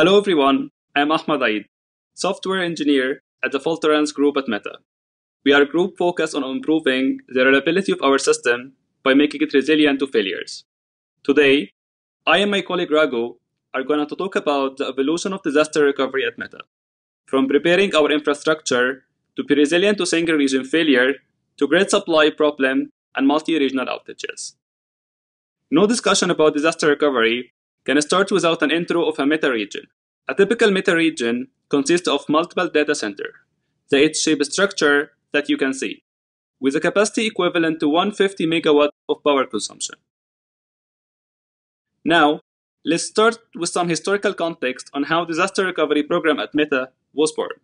Hello everyone, I'm Ahmed Eid, software engineer at the fault tolerance group at Meta. We are a group focused on improving the reliability of our system by making it resilient to failures. Today, I and my colleague Raghu are going to talk about the evolution of disaster recovery at Meta, from preparing our infrastructure to be resilient to single region failure to grid supply problem and multi-regional outages. No discussion about disaster recovery can start without an intro of a meta region. A typical meta region consists of multiple data centers, the H-shaped structure that you can see, with a capacity equivalent to 150 megawatt of power consumption. Now, let's start with some historical context on how disaster recovery program at Meta was born.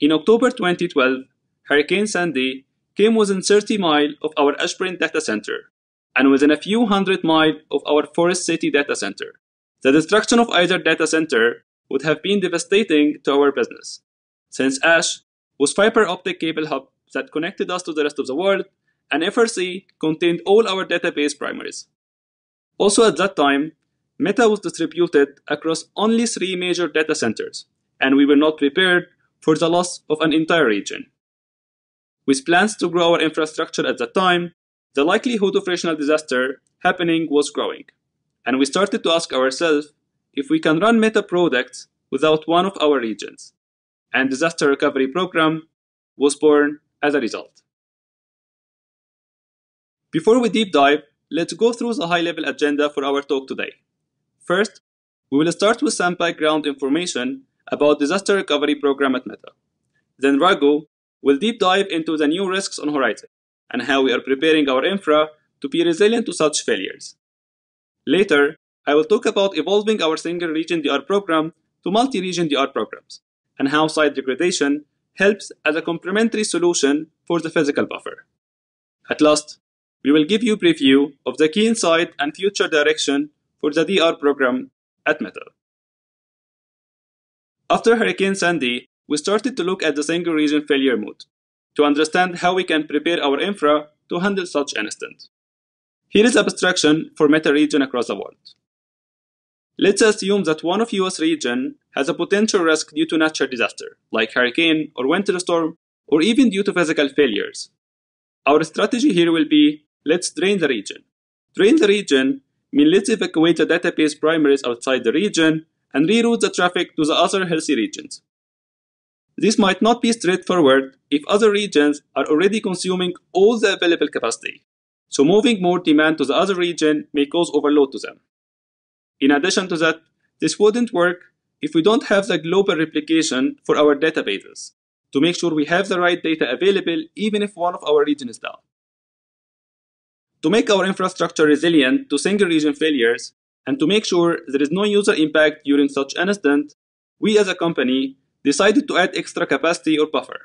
In October 2012, Hurricane Sandy came within 30 miles of our Ashburn data center and within a few hundred miles of our Forest City data center. The destruction of either data center would have been devastating to our business, since ASH was fiber optic cable hub that connected us to the rest of the world, and FRC contained all our database primaries. Also at that time, Meta was distributed across only three major data centers, and we were not prepared for the loss of an entire region. With plans to grow our infrastructure at that time, the likelihood of regional disaster happening was growing, and we started to ask ourselves if we can run meta products without one of our regions. And disaster recovery program was born as a result. Before we deep dive, let's go through the high level agenda for our talk today. First, we will start with some background information about disaster recovery program at Meta. Then Raghu will deep dive into the new risks on horizon and how we are preparing our infra to be resilient to such failures. Later, I will talk about evolving our single region DR program to multi-region DR programs and how site degradation helps as a complementary solution for the physical buffer. At last, we will give you preview of the key insight and future direction for the DR program at Meta. After Hurricane Sandy, we started to look at the single region failure mode to understand how we can prepare our infra to handle such an instance. Here is abstraction for meta region across the world. Let's assume that one of US region has a potential risk due to natural disaster, like hurricane or winter storm, or even due to physical failures. Our strategy here will be, let's drain the region. Drain the region means let's evacuate the database primaries outside the region and reroute the traffic to the other healthy regions. This might not be straightforward if other regions are already consuming all the available capacity, so moving more demand to the other region may cause overload to them. In addition to that, this wouldn't work if we don't have the global replication for our databases to make sure we have the right data available even if one of our regions is down. To make our infrastructure resilient to single region failures and to make sure there is no user impact during such an incident, we as a company decided to add extra capacity or buffer,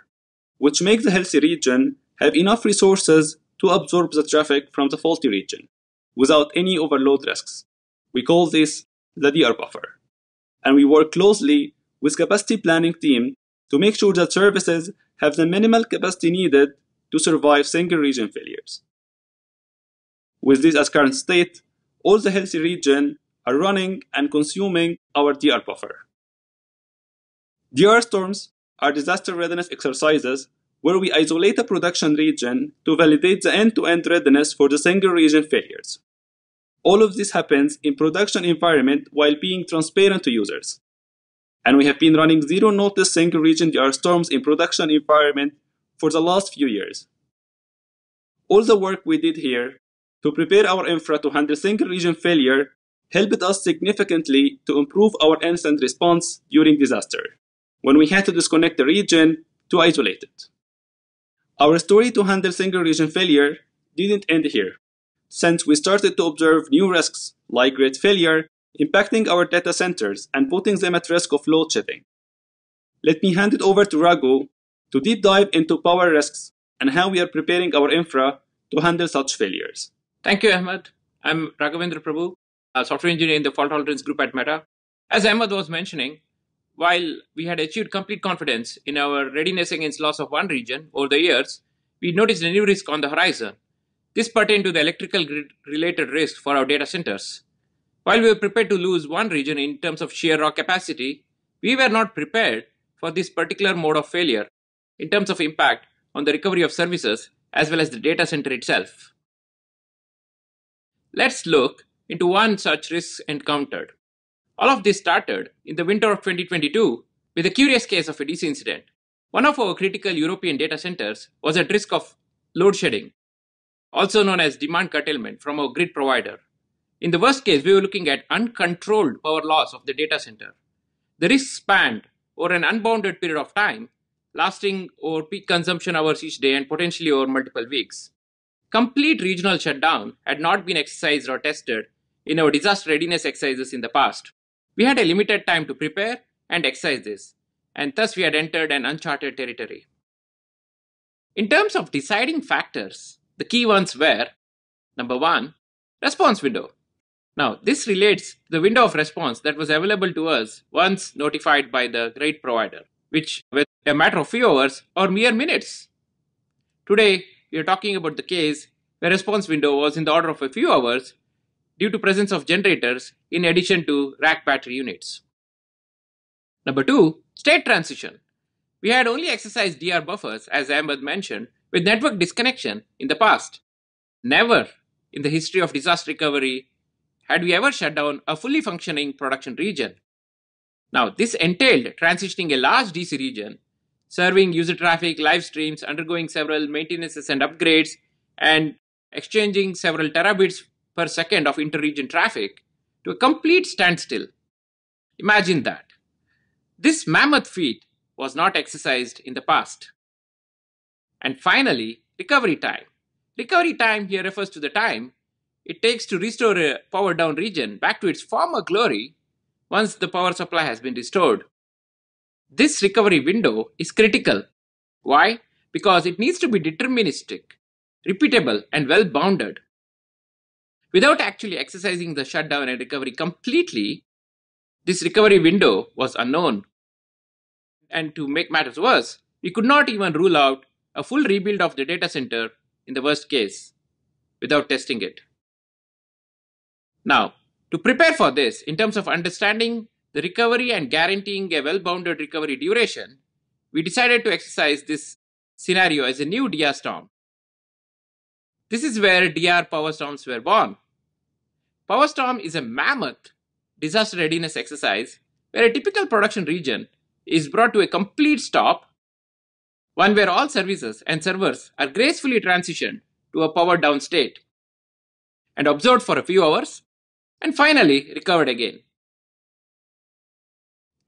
which makes the healthy region have enough resources to absorb the traffic from the faulty region without any overload risks. We call this the DR buffer. And we work closely with capacity planning team to make sure that services have the minimal capacity needed to survive single region failures. With this as current state, all the healthy region are running and consuming our DR buffer. DR storms are disaster readiness exercises where we isolate a production region to validate the end-to-end readiness for the single region failures. All of this happens in production environment while being transparent to users. And we have been running zero notice single region DR storms in production environment for the last few years. All the work we did here to prepare our infra to handle single region failure helped us significantly to improve our instant response during disaster when we had to disconnect the region to isolate it. Our story to handle single region failure didn't end here, since we started to observe new risks like grid failure impacting our data centers and putting them at risk of load shedding. Let me hand it over to Raghu to deep dive into power risks and how we are preparing our infra to handle such failures. Thank you, Ahmed. I'm Raghavendra Prabhu, a software engineer in the fault tolerance group at Meta. As Ahmed was mentioning, while we had achieved complete confidence in our readiness against loss of one region over the years, we noticed a new risk on the horizon. This pertained to the electrical grid related risk for our data centers. While we were prepared to lose one region in terms of sheer raw capacity, we were not prepared for this particular mode of failure in terms of impact on the recovery of services as well as the data center itself. Let's look into one such risk encountered. All of this started in the winter of 2022 with a curious case of a DC incident. One of our critical European data centers was at risk of load shedding, also known as demand curtailment from our grid provider. In the worst case, we were looking at uncontrolled power loss of the data center. The risk spanned over an unbounded period of time, lasting over peak consumption hours each day and potentially over multiple weeks. Complete regional shutdown had not been exercised or tested in our disaster readiness exercises in the past. We had a limited time to prepare and exercise this, and thus we had entered an uncharted territory. In terms of deciding factors, the key ones were number one, response window. Now, this relates to the window of response that was available to us once notified by the grid provider, which was a matter of few hours or mere minutes. Today, we are talking about the case where response window was in the order of a few hours due to presence of generators in addition to rack battery units. Number two, state transition. We had only exercised DR buffers, as Ahmed mentioned, with network disconnection in the past. Never in the history of disaster recovery had we ever shut down a fully functioning production region. Now, this entailed transitioning a large DC region, serving user traffic, live streams, undergoing several maintenances and upgrades, and exchanging several terabits per second of inter-region traffic to a complete standstill. Imagine that. This mammoth feat was not exercised in the past. And finally, recovery time. Recovery time here refers to the time it takes to restore a power down region back to its former glory once the power supply has been restored. This recovery window is critical. Why? Because it needs to be deterministic, repeatable, and well bounded. Without actually exercising the shutdown and recovery completely, this recovery window was unknown. And to make matters worse, we could not even rule out a full rebuild of the data center in the worst case without testing it. Now, to prepare for this, in terms of understanding the recovery and guaranteeing a well bounded recovery duration, we decided to exercise this scenario as a new DR storm. This is where DR power storms were born. Power storm is a mammoth disaster readiness exercise where a typical production region is brought to a complete stop, one where all services and servers are gracefully transitioned to a power down state and observed for a few hours and finally recovered again.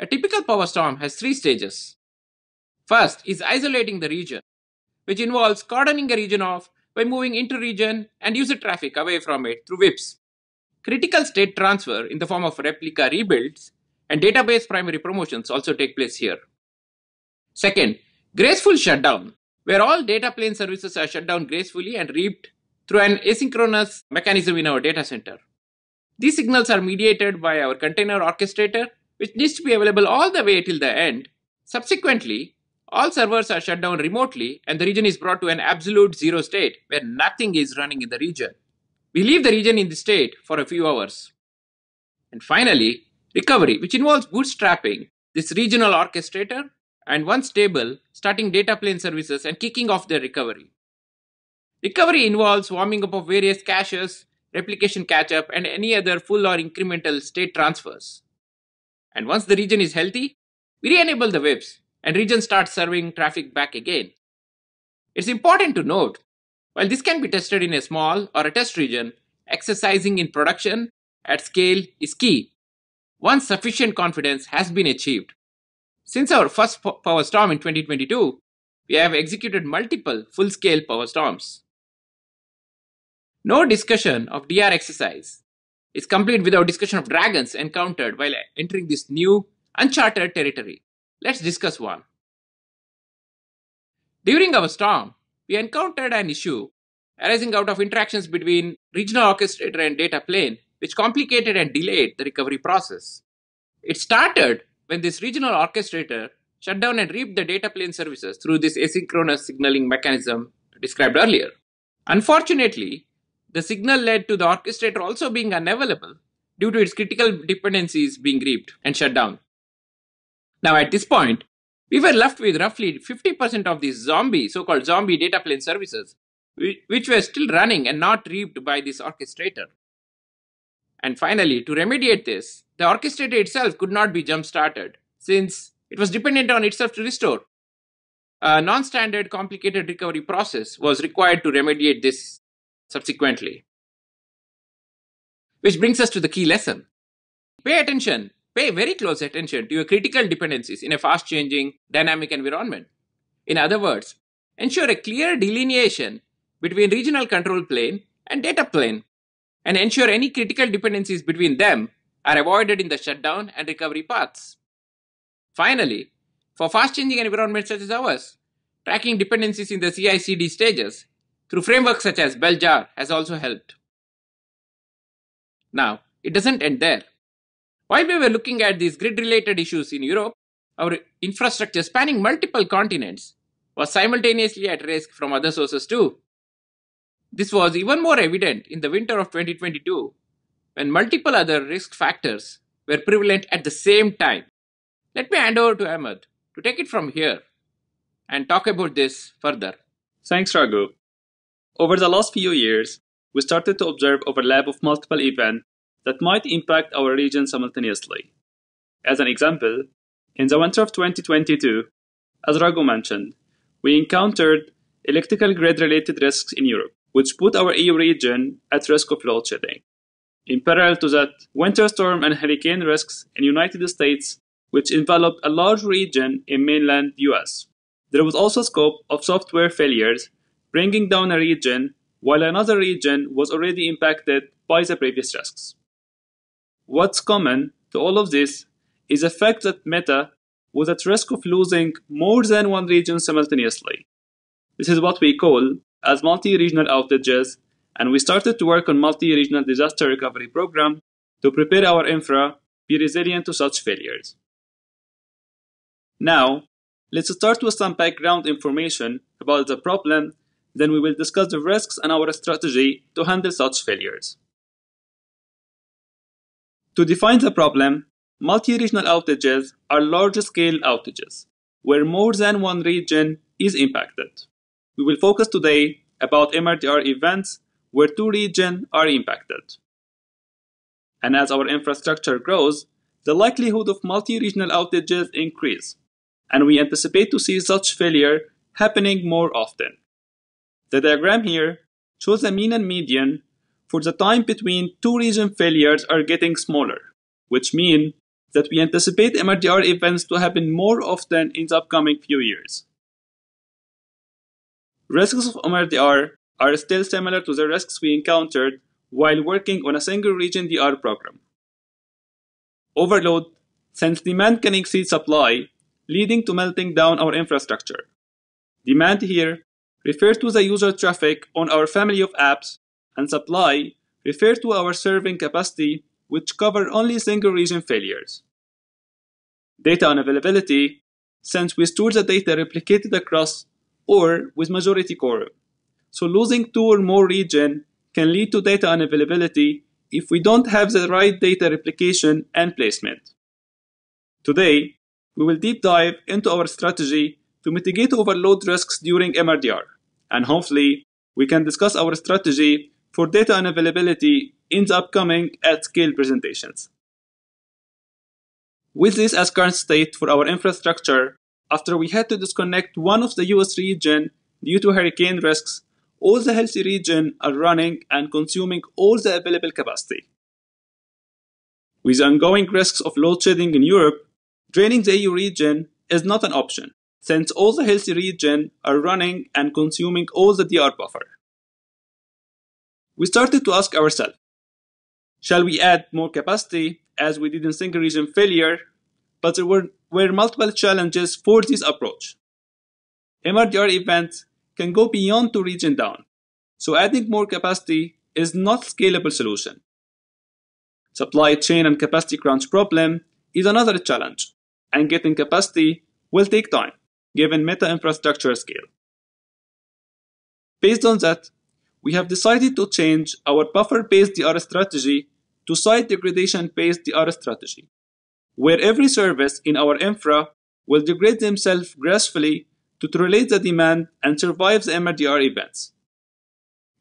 A typical power storm has three stages. First is isolating the region, which involves cordoning a region off by moving inter-region and user traffic away from it through VIPs. Critical state transfer in the form of replica rebuilds and database primary promotions also take place here. Second, graceful shutdown, where all data plane services are shut down gracefully and reaped through an asynchronous mechanism in our data center. These signals are mediated by our container orchestrator, which needs to be available all the way till the end. Subsequently, all servers are shut down remotely and the region is brought to an absolute zero state where nothing is running in the region. We leave the region in this state for a few hours. And finally, recovery, which involves bootstrapping this regional orchestrator and once stable, starting data plane services and kicking off their recovery. Recovery involves warming up of various caches, replication catch-up, and any other full or incremental state transfers. And once the region is healthy, we re-enable the VIPs and region starts serving traffic back again. It's important to note, while this can be tested in a small or a test region, exercising in production at scale is key once sufficient confidence has been achieved. Since our first power storm in 2022, we have executed multiple full-scale power storms. No discussion of DR exercise is complete without discussion of dragons encountered while entering this new, uncharted territory. Let's discuss one. During our storm, we encountered an issue arising out of interactions between regional orchestrator and data plane, which complicated and delayed the recovery process. It started when this regional orchestrator shut down and reaped the data plane services through this asynchronous signaling mechanism described earlier. Unfortunately, the signal led to the orchestrator also being unavailable due to its critical dependencies being reaped and shut down. Now, at this point, we were left with roughly 50% of these zombie, so called zombie data plane services, which were still running and not reaped by this orchestrator. And finally, to remediate this, the orchestrator itself could not be jump started since it was dependent on itself to restore. A non standard complicated recovery process was required to remediate this subsequently. Which brings us to the key lesson. Pay attention, pay very close attention to your critical dependencies in a fast changing, dynamic environment. In other words, ensure a clear delineation between regional control plane and data plane and ensure any critical dependencies between them are avoided in the shutdown and recovery paths. Finally, for fast changing environments such as ours, tracking dependencies in the CI CD stages through frameworks such as BellJar has also helped. Now, it doesn't end there. While we were looking at these grid related issues in Europe, our infrastructure spanning multiple continents was simultaneously at risk from other sources too. This was even more evident in the winter of 2022 when multiple other risk factors were prevalent at the same time. Let me hand over to Ahmed to take it from here and talk about this further. Thanks, Raghu. Over the last few years, we started to observe overlap of multiple events that might impact our region simultaneously. As an example, in the winter of 2022, as Raghu mentioned, we encountered electrical grid related risks in Europe, which put our EU region at risk of load shedding. In parallel to that, winter storm and hurricane risks in United States, which enveloped a large region in mainland US. There was also scope of software failures, bringing down a region while another region was already impacted by the previous risks. What's common to all of this is the fact that Meta was at risk of losing more than one region simultaneously. This is what we call as multi-regional outages, and we started to work on multi-regional disaster recovery program to prepare our infra be resilient to such failures. Now, let's start with some background information about the problem then we will discuss the risks and our strategy to handle such failures. To define the problem, multi-regional outages are large-scale outages, where more than one region is impacted. We will focus today about MRDR events where two regions are impacted. And as our infrastructure grows, the likelihood of multi-regional outages increase, and we anticipate to see such failure happening more often. The diagram here shows the mean and median for the time between two region failures are getting smaller, which mean that we anticipate MRDR events to happen more often in the upcoming few years. Risks of MRDR are still similar to the risks we encountered while working on a single region DR program. Overload, since demand can exceed supply, leading to melting down our infrastructure. Demand here refer to the user traffic on our family of apps, and supply refer to our serving capacity, which cover only single region failures. Data unavailability, since we store the data replicated across or with majority quorum. So losing two or more region can lead to data unavailability if we don't have the right data replication and placement. Today, we will deep dive into our strategy to mitigate overload risks during MRDR and hopefully we can discuss our strategy for data unavailability in the upcoming at-scale presentations. With this as current state for our infrastructure, after we had to disconnect one of the US region due to hurricane risks, all the healthy region are running and consuming all the available capacity. With ongoing risks of load shedding in Europe, draining the EU region is not an option since all the healthy region are running and consuming all the DR buffer. We started to ask ourselves, shall we add more capacity as we did in single region failure? But there were, were multiple challenges for this approach. MRDR events can go beyond two region down, so adding more capacity is not scalable solution. Supply chain and capacity crunch problem is another challenge, and getting capacity will take time given meta infrastructure scale. Based on that, we have decided to change our buffer-based DR strategy to site degradation based DR strategy, where every service in our infra will degrade themselves gracefully to tolerate the demand and survive the MRDR events.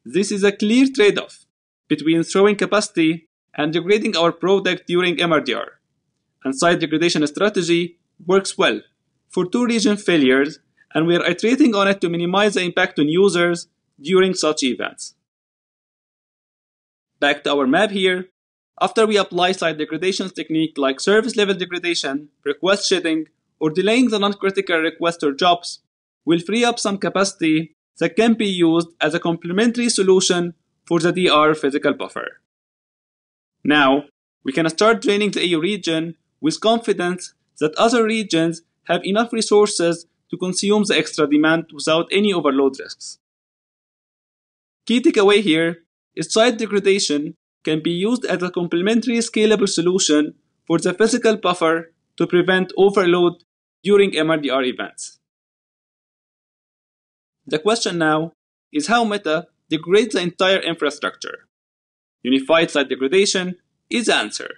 This is a clear trade off between throwing capacity and degrading our product during MRDR. And site degradation strategy works well for two region failures, and we are iterating on it to minimize the impact on users during such events. Back to our map here. After we apply site degradation technique like service level degradation, request shedding, or delaying the non-critical request or jobs, will free up some capacity that can be used as a complementary solution for the DR physical buffer. Now, we can start draining the EU region with confidence that other regions have enough resources to consume the extra demand without any overload risks. Key takeaway here is site degradation can be used as a complementary scalable solution for the physical buffer to prevent overload during MRDR events. The question now is how Meta degrades the entire infrastructure. Unified site degradation is the answer.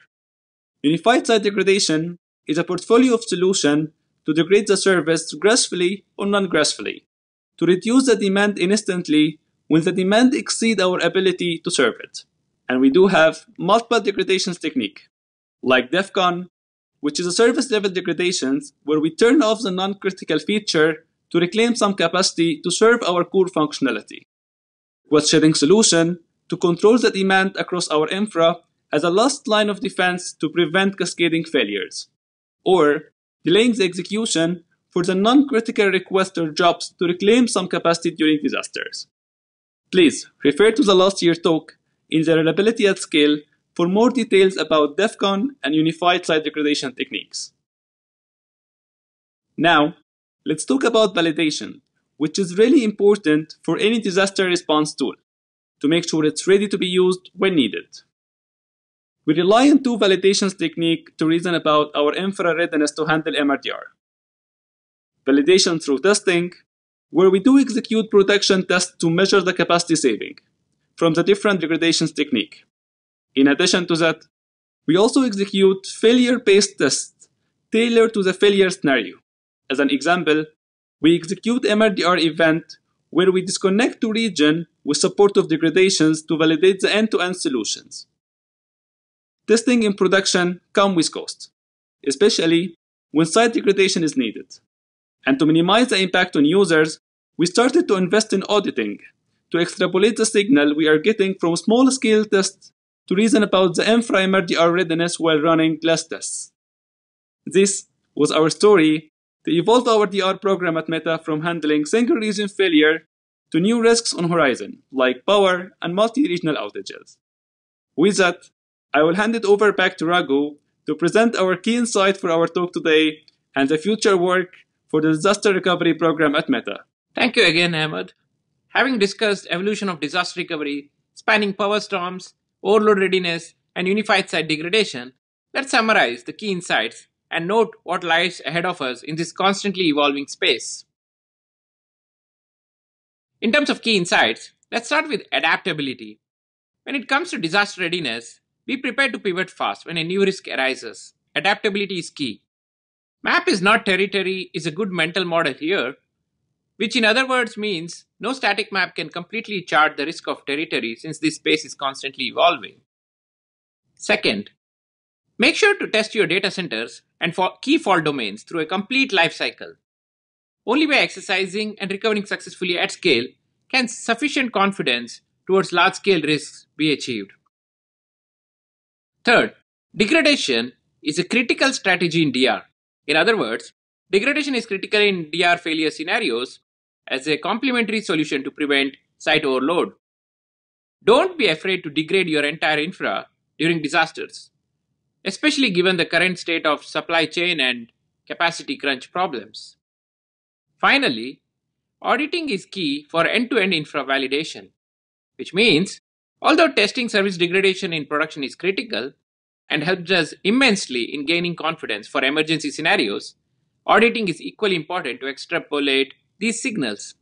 Unified site degradation is a portfolio of solution to degrade the service gracefully or non-gracefully, to reduce the demand instantly when the demand exceeds our ability to serve it. And we do have multiple degradations technique, like DEFCON, which is a service level degradations where we turn off the non-critical feature to reclaim some capacity to serve our core functionality. Request shedding solution to control the demand across our infra as a last line of defense to prevent cascading failures. Or delaying the execution for the non-critical request or jobs to reclaim some capacity during disasters. Please refer to the last year talk in the reliability at scale for more details about DEFCON and unified site degradation techniques. Now, let's talk about validation, which is really important for any disaster response tool to make sure it's ready to be used when needed. We rely on two validations technique to reason about our infra readiness to handle MRDR. Validation through testing, where we do execute protection tests to measure the capacity saving from the different degradations technique. In addition to that, we also execute failure-based tests tailored to the failure scenario. As an example, we execute MRDR event where we disconnect to region with supportive degradations to validate the end-to-end solutions testing in production come with cost, especially when site degradation is needed. And to minimize the impact on users, we started to invest in auditing to extrapolate the signal we are getting from small scale tests to reason about the infra MRDR readiness while running less tests. This was our story to evolve our DR program at Meta from handling single region failure to new risks on horizon, like power and multi-regional outages. With that, I will hand it over back to Raghu to present our key insight for our talk today and the future work for the disaster recovery program at Meta. Thank you again, Ahmed. Having discussed evolution of disaster recovery, spanning power storms, overload readiness, and unified site degradation, let's summarize the key insights and note what lies ahead of us in this constantly evolving space. In terms of key insights, let's start with adaptability. When it comes to disaster readiness, be prepared to pivot fast when a new risk arises. Adaptability is key. Map is not territory is a good mental model here, which in other words means no static map can completely chart the risk of territory since this space is constantly evolving. Second, make sure to test your data centers and for key fault domains through a complete life cycle. Only by exercising and recovering successfully at scale can sufficient confidence towards large scale risks be achieved. Third, degradation is a critical strategy in DR. In other words, degradation is critical in DR failure scenarios as a complementary solution to prevent site overload. Don't be afraid to degrade your entire infra during disasters, especially given the current state of supply chain and capacity crunch problems. Finally, auditing is key for end to end infra validation, which means Although testing service degradation in production is critical and helps us immensely in gaining confidence for emergency scenarios, auditing is equally important to extrapolate these signals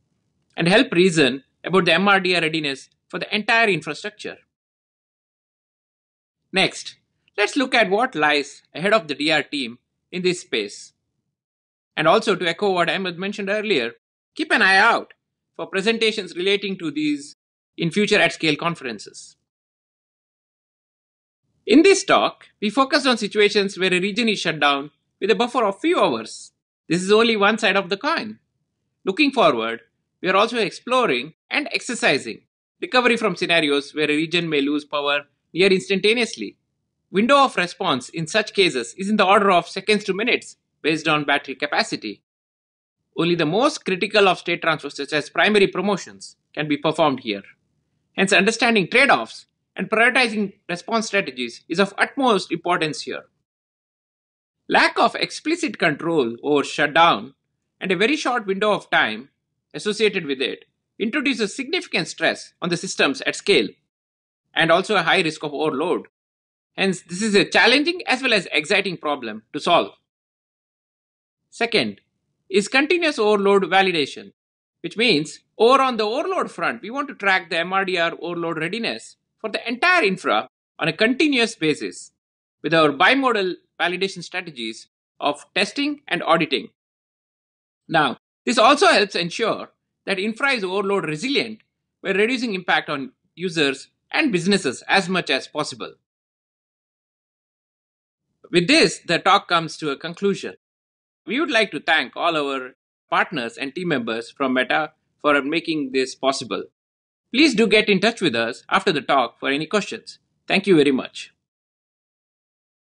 and help reason about the MRDR readiness for the entire infrastructure. Next, let's look at what lies ahead of the DR team in this space. And also to echo what Ahmed mentioned earlier, keep an eye out for presentations relating to these in future at scale conferences. In this talk, we focused on situations where a region is shut down with a buffer of few hours. This is only one side of the coin. Looking forward, we are also exploring and exercising recovery from scenarios where a region may lose power near instantaneously. Window of response in such cases is in the order of seconds to minutes based on battery capacity. Only the most critical of state transfers, such as primary promotions, can be performed here. Hence, understanding trade offs and prioritizing response strategies is of utmost importance here. Lack of explicit control over shutdown and a very short window of time associated with it introduces significant stress on the systems at scale and also a high risk of overload. Hence, this is a challenging as well as exciting problem to solve. Second is continuous overload validation, which means over on the overload front, we want to track the MRDR overload readiness for the entire infra on a continuous basis with our bimodal validation strategies of testing and auditing. Now, this also helps ensure that infra is overload resilient by reducing impact on users and businesses as much as possible. With this, the talk comes to a conclusion. We would like to thank all our partners and team members from Meta for making this possible. Please do get in touch with us after the talk for any questions. Thank you very much.